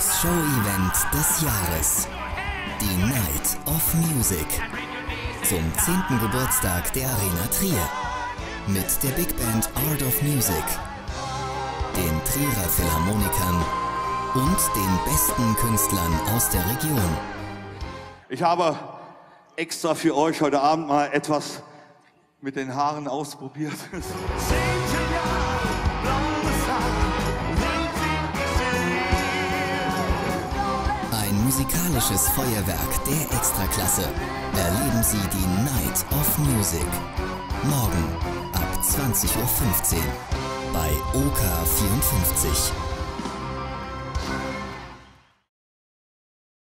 Das Show-Event des Jahres. Die Night of Music. Zum 10. Geburtstag der Arena Trier. Mit der Big Band Art of Music, den Trierer Philharmonikern und den besten Künstlern aus der Region. Ich habe extra für euch heute Abend mal etwas mit den Haaren ausprobiert. Ein musikalisches Feuerwerk der Extraklasse. Erleben Sie die Night of Music. Morgen ab 20.15 Uhr bei OK 54.